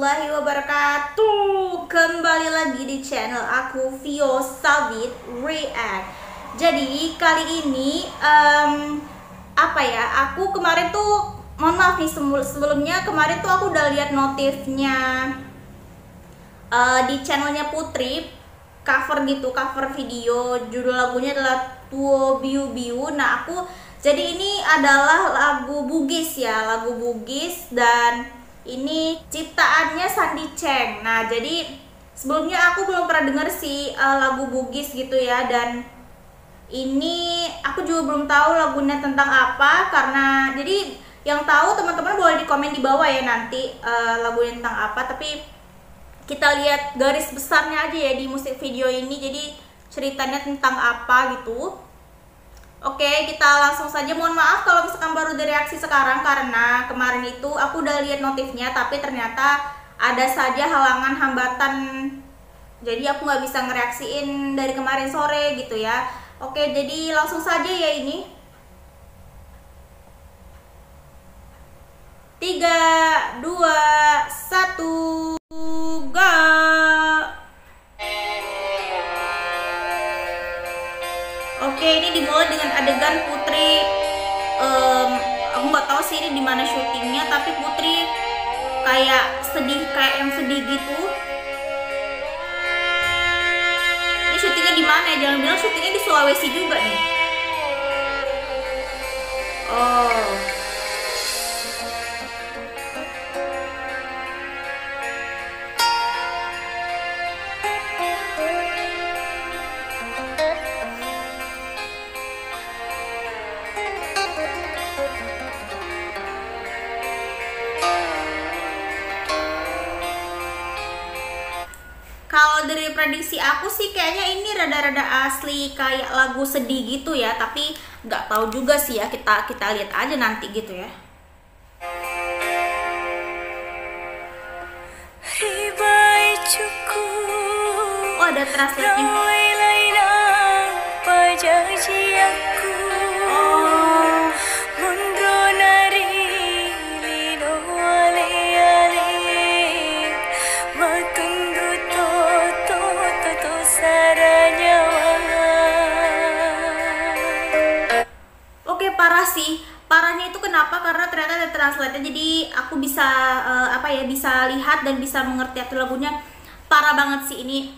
warahmatullahi wabarakatuh. Kembali lagi di channel aku Vio Sabit React. Jadi kali ini um, Apa ya Aku kemarin tuh Mohon maaf nih sebelumnya Kemarin tuh aku udah lihat notifnya uh, Di channelnya Putri Cover gitu Cover video Judul lagunya adalah Tuo Biu Biu. Nah aku jadi ini adalah lagu Bugis ya Lagu Bugis dan ini ciptaannya Sandi Cheng. Nah jadi sebelumnya aku belum pernah denger sih uh, lagu Bugis gitu ya dan ini aku juga belum tahu lagunya tentang apa karena jadi yang tahu teman-teman boleh di komen di bawah ya nanti uh, lagunya tentang apa tapi kita lihat garis besarnya aja ya di musik video ini jadi ceritanya tentang apa gitu Oke, kita langsung saja. Mohon maaf kalau misalkan baru direaksi sekarang karena kemarin itu aku udah lihat notifnya, tapi ternyata ada saja halangan hambatan. Jadi aku nggak bisa ngereaksiin dari kemarin sore gitu ya. Oke, jadi langsung saja ya ini. Tiga, dua, satu, dengan adegan Putri. Um, aku nggak tahu sih ini di mana syutingnya, tapi Putri kayak sedih, kayak yang sedih gitu. Ini syutingnya di mana ya? Jangan bilang syutingnya di Sulawesi juga nih. Oh. Prediksi aku sih kayaknya ini rada-rada asli kayak lagu sedih gitu ya. Tapi nggak tahu juga sih ya kita kita lihat aja nanti gitu ya. Oh ada translate-nya translate jadi aku bisa uh, apa ya bisa lihat dan bisa mengerti arti lagunya. Parah banget sih ini.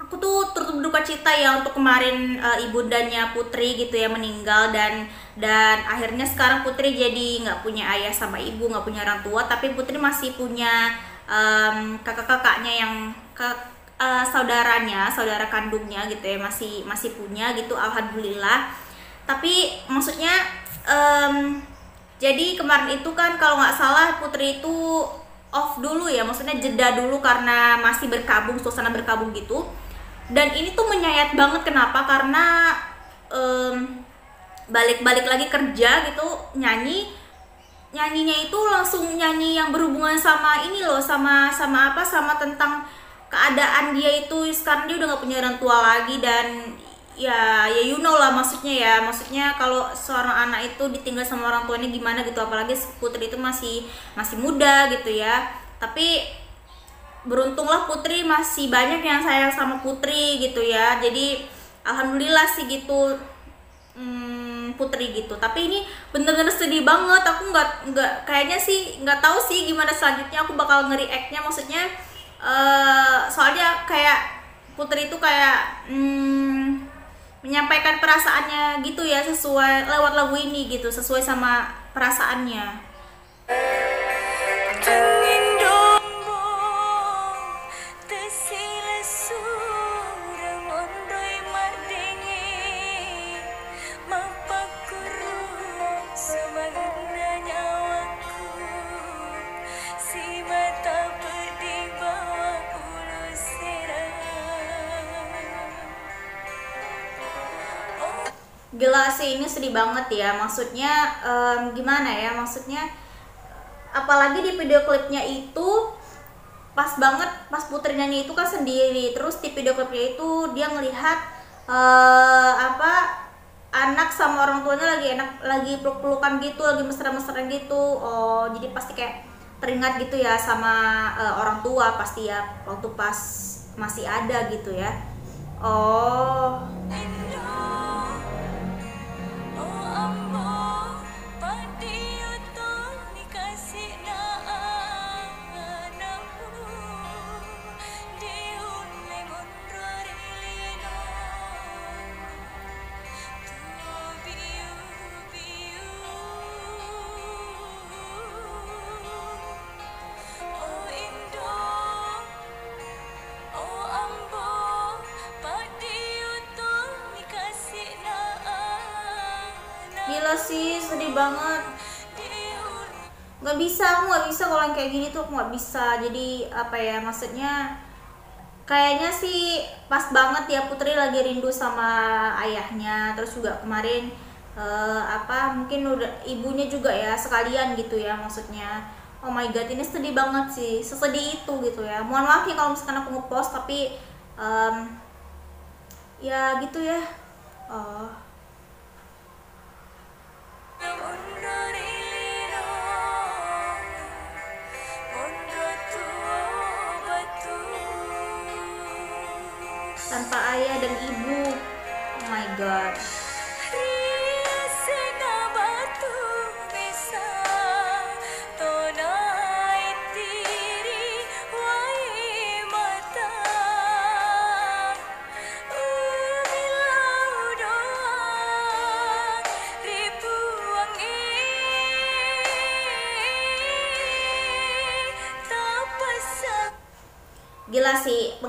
Aku tuh turut berduka cita ya untuk kemarin uh, ibundanya Putri gitu ya meninggal dan dan akhirnya sekarang Putri jadi nggak punya ayah sama ibu nggak punya orang tua tapi Putri masih punya um, kakak-kakaknya yang ke uh, saudaranya saudara kandungnya gitu ya masih masih punya gitu alhamdulillah. Tapi maksudnya um, jadi kemarin itu kan kalau nggak salah Putri itu off dulu ya maksudnya jeda dulu karena masih berkabung suasana berkabung gitu. Dan ini tuh menyayat banget kenapa? Karena balik-balik um, lagi kerja gitu nyanyi. Nyanyinya itu langsung nyanyi yang berhubungan sama ini loh sama sama apa sama tentang keadaan dia itu. Sekarang dia udah nggak punya orang tua lagi dan ya ya you know lah maksudnya ya. Maksudnya kalau seorang anak itu ditinggal sama orang tuanya gimana gitu. Apalagi putri itu masih masih muda gitu ya. Tapi beruntunglah putri masih banyak yang sayang sama putri gitu ya. Jadi alhamdulillah sih gitu hmm, putri gitu. Tapi ini bener-bener sedih banget. Aku nggak nggak kayaknya sih nggak tahu sih gimana selanjutnya. Aku bakal ngeri nya maksudnya uh, soalnya kayak putri itu kayak hmm, menyampaikan perasaannya gitu ya sesuai lewat lagu ini gitu sesuai sama perasaannya gila sih ini sedih banget ya maksudnya um, gimana ya maksudnya apalagi di video klipnya itu pas banget pas putri nyanyi itu kan sendiri terus di video klipnya itu dia ngelihat uh, apa anak sama orang tuanya lagi enak lagi peluk-pelukan gitu lagi mesra-mesra gitu. Oh jadi pasti kayak teringat gitu ya sama uh, orang tua pasti ya waktu pas masih ada gitu ya. Oh gila sih sedih banget. Nggak bisa aku nggak bisa kalau yang kayak gini tuh aku nggak bisa. Jadi apa ya maksudnya kayaknya sih pas banget ya Putri lagi rindu sama ayahnya. Terus juga kemarin uh, apa mungkin udah ibunya juga ya sekalian gitu ya maksudnya. Oh my god ini sedih banget sih. Sesedih itu gitu ya. Mohon maaf ya kalau misalkan aku ngepost tapi um, ya gitu ya. Oh tanpa ayah dan ibu. Oh my god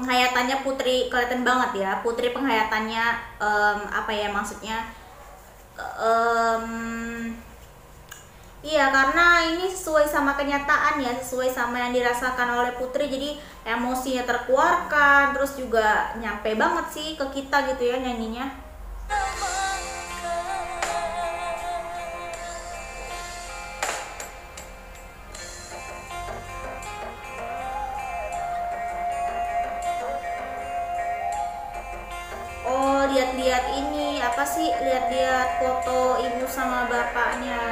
penghayatannya Putri kelihatan banget ya Putri penghayatannya um, apa ya maksudnya um, iya karena ini sesuai sama kenyataan ya sesuai sama yang dirasakan oleh Putri jadi emosinya terkeluarkan terus juga nyampe banget sih ke kita gitu ya nyanyinya lihat-lihat ini apa sih lihat-lihat foto ibu sama bapaknya.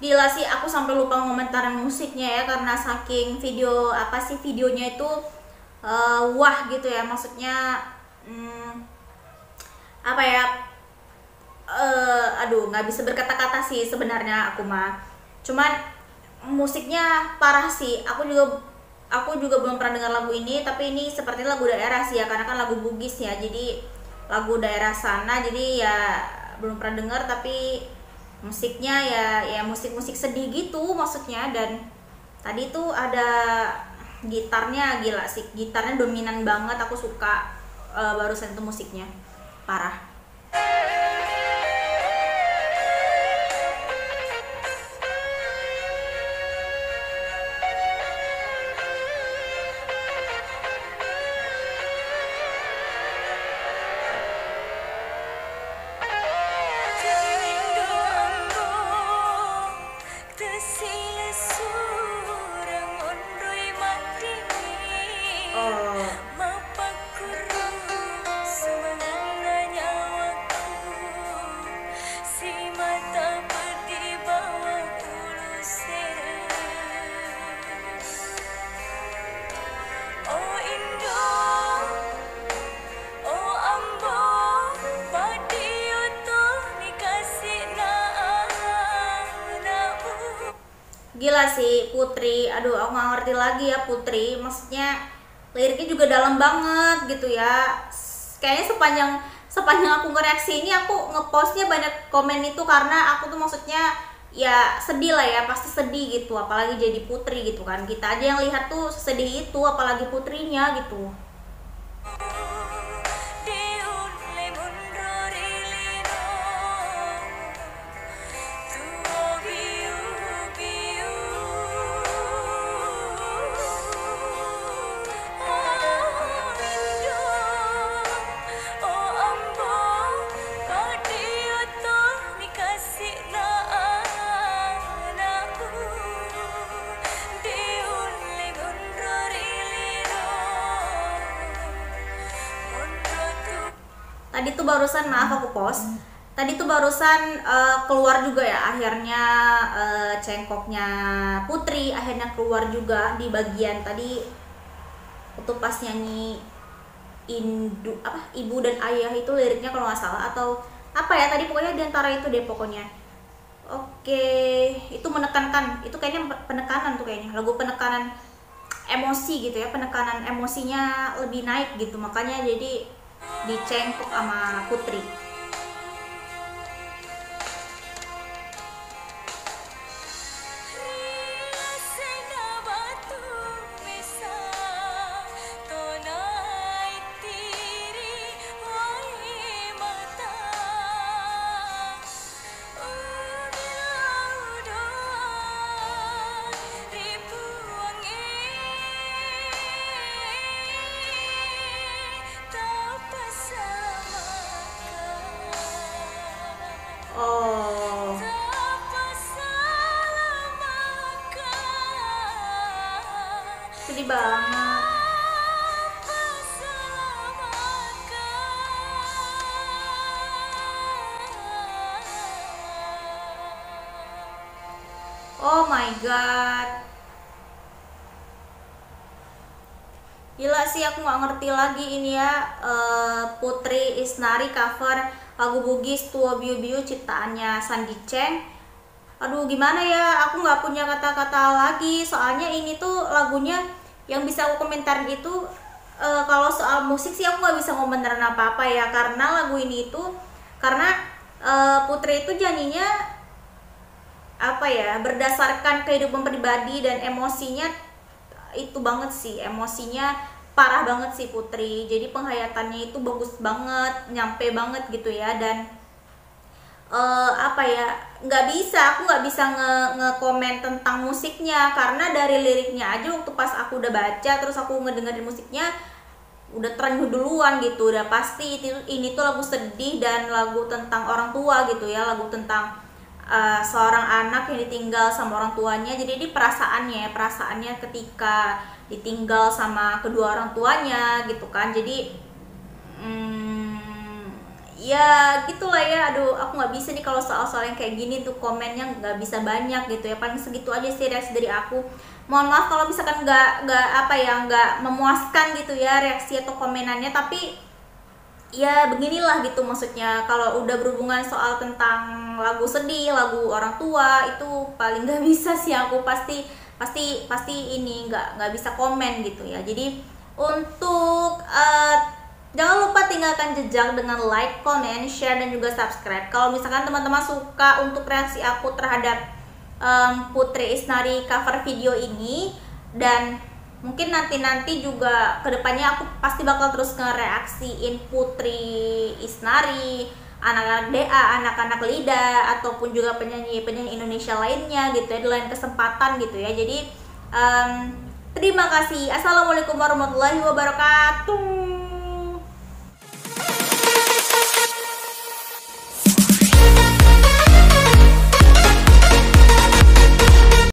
Gila sih aku sampai lupa ngomentarin musiknya ya karena saking video apa sih videonya itu uh, wah gitu ya maksudnya hmm, apa ya uh, aduh nggak bisa berkata-kata sih sebenarnya aku mah. Cuman musiknya parah sih. Aku juga aku juga belum pernah dengar lagu ini tapi ini seperti lagu daerah sih ya karena kan lagu Bugis ya jadi lagu daerah sana jadi ya belum pernah dengar tapi musiknya ya ya musik-musik sedih gitu maksudnya dan tadi tuh ada gitarnya gila sih. Gitarnya dominan banget aku suka uh, barusan itu musiknya. Parah gila sih Putri. Aduh aku gak ngerti lagi ya Putri. Maksudnya liriknya juga dalam banget gitu ya. Kayaknya sepanjang sepanjang aku ngereaksi ini aku ngepostnya banyak komen itu karena aku tuh maksudnya ya sedih lah ya pasti sedih gitu. Apalagi jadi putri gitu kan. Kita aja yang lihat tuh sedih itu apalagi putrinya gitu tuh barusan maaf aku post tadi tuh barusan uh, keluar juga ya akhirnya uh, cengkoknya Putri akhirnya keluar juga di bagian tadi. Itu pas nyanyi indu apa ibu dan ayah itu liriknya kalau nggak salah atau apa ya tadi pokoknya di antara itu deh pokoknya. Oke itu menekankan itu kayaknya penekanan tuh kayaknya lagu penekanan emosi gitu ya penekanan emosinya lebih naik gitu. Makanya jadi dicengkok sama Putri god. Gila sih aku gak ngerti lagi ini ya. Uh, Putri Isnari cover lagu Bugis Tua Biu Biu ciptaannya Sandi Cheng. Aduh gimana ya? Aku nggak punya kata-kata lagi. Soalnya ini tuh lagunya yang bisa aku komentarin itu uh, kalau soal musik sih aku nggak bisa komentarin apa-apa ya. Karena lagu ini itu karena uh, Putri itu janjinya apa ya berdasarkan kehidupan pribadi dan emosinya itu banget sih. Emosinya parah banget sih Putri. Jadi penghayatannya itu bagus banget nyampe banget gitu ya. Dan uh, apa ya nggak bisa aku nggak bisa nge, nge komen tentang musiknya. Karena dari liriknya aja waktu pas aku udah baca terus aku ngedengerin musiknya udah terenyuh duluan gitu. Udah pasti ini tuh lagu sedih dan lagu tentang orang tua gitu ya. Lagu tentang uh, seorang anak yang ditinggal sama orang tuanya. Jadi ini perasaannya perasaannya ketika ditinggal sama kedua orang tuanya gitu kan. Jadi hmm, ya gitulah ya. Aduh aku nggak bisa nih kalau soal-soal yang kayak gini tuh komennya nggak bisa banyak gitu ya. Paling segitu aja sih reaksi dari aku. Mohon maaf kalau misalkan nggak nggak apa ya nggak memuaskan gitu ya reaksi atau komenannya. Tapi ya beginilah gitu maksudnya kalau udah berhubungan soal tentang lagu sedih lagu orang tua itu paling nggak bisa sih aku pasti pasti pasti ini nggak nggak bisa komen gitu ya jadi untuk uh, Jangan lupa tinggalkan jejak dengan like, comment, share, dan juga subscribe. Kalau misalkan teman-teman suka untuk reaksi aku terhadap um, Putri Isnari cover video ini dan mungkin nanti-nanti juga ke depannya aku pasti bakal terus ngereaksiin Putri Isnari, anak-anak DA, anak-anak Lida, ataupun juga penyanyi-penyanyi Indonesia lainnya gitu ya di lain kesempatan gitu ya. Jadi um, terima kasih. Assalamualaikum warahmatullahi wabarakatuh.